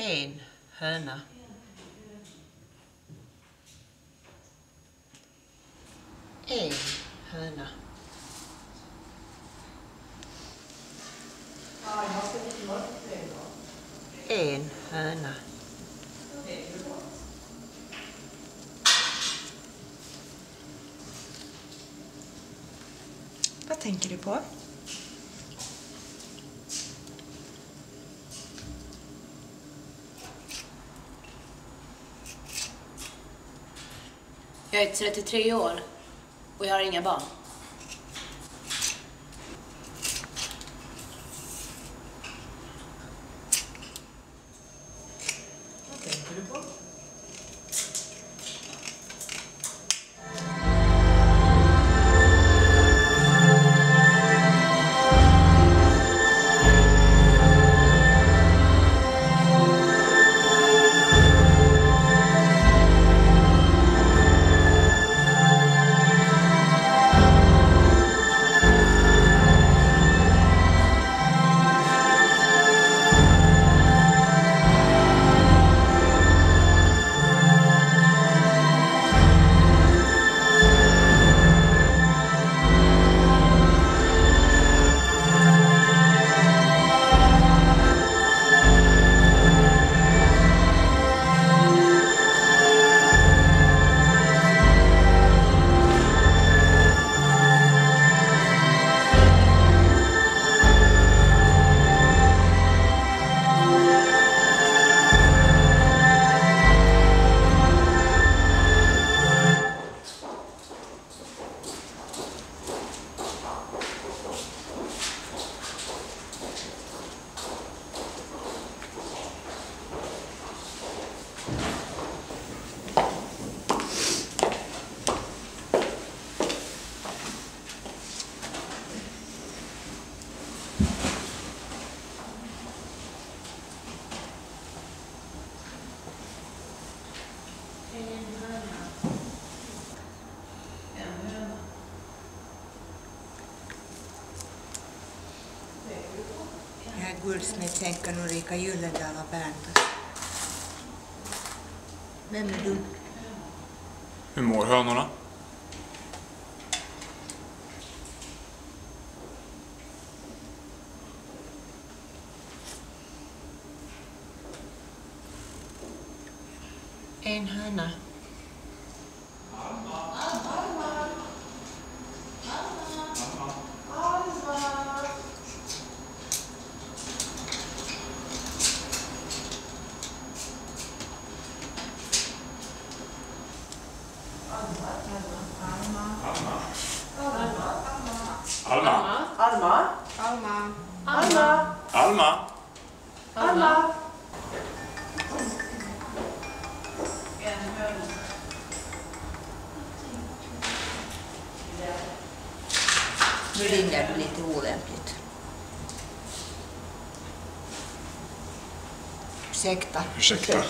En höna. En höna. En höna. Vad tänker du på? Jag är 33 år och jag har inga barn. Guldsmedshänkan Ulrika Gyllendal av Berntas. Vem är du? Hur mår hönorna? En höna. Nu ringer du lite olämpligt. Ursäkta. Ursäkta.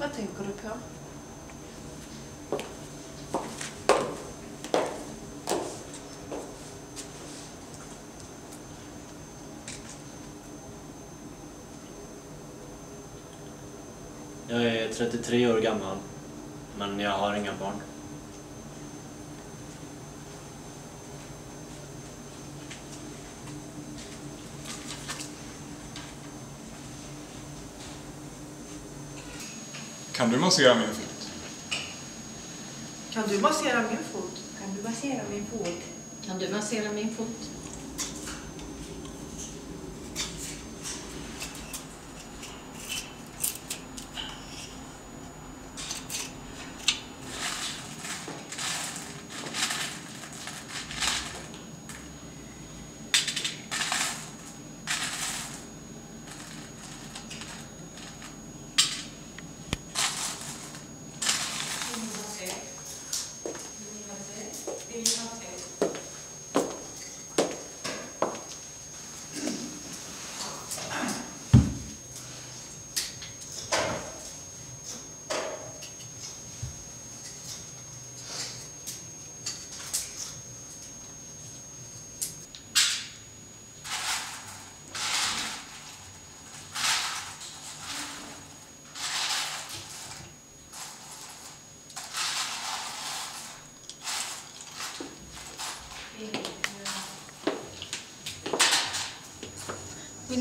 Vad tänker du på? Jag är 33 år gammal, men jag har inga barn. Kan du massera min fot? Kan du massera min fot? Kan du massera min fot? Kan du massera min fot?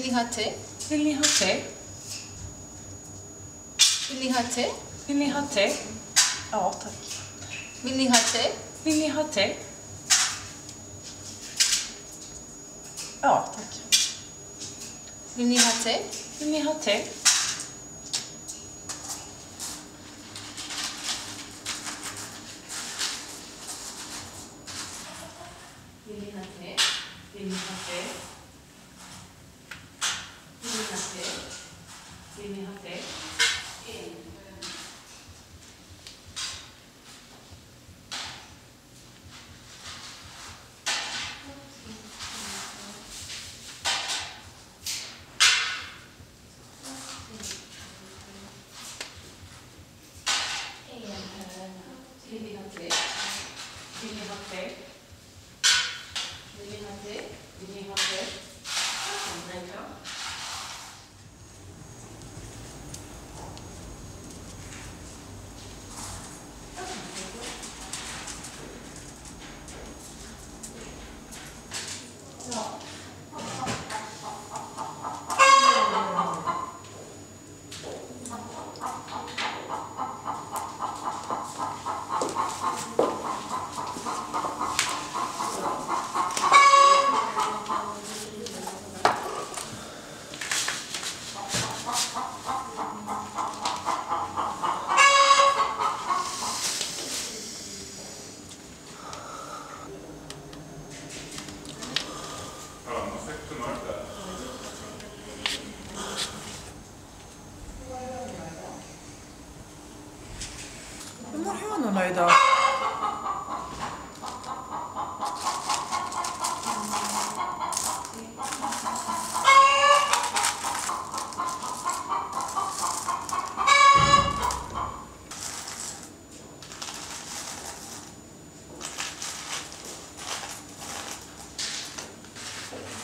Vill ni ha te? Vill ni ha te? Vill ni ha te? Vill ni ha te? Ja, tack. Vill ni ha te? Vill ni ha te? Ja, tack. Vill ni ha te? Vill ni ha te? Vill ni ha te? Vill ni ha te? varje.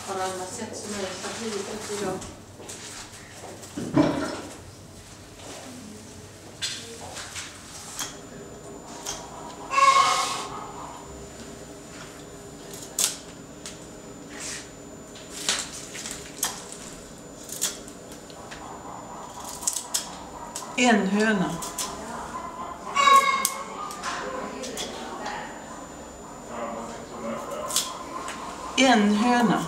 Har alla sett som är i partiet idag? En höna. En höna.